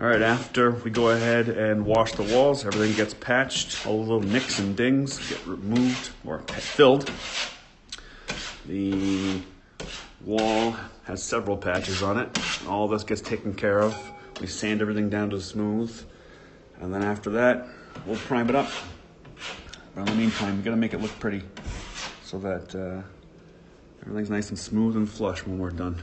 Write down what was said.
All right, after we go ahead and wash the walls, everything gets patched, all the little nicks and dings get removed or filled. The wall has several patches on it. All this gets taken care of. We sand everything down to smooth. And then after that, we'll prime it up. But in the meantime, we gotta make it look pretty so that uh, everything's nice and smooth and flush when we're done.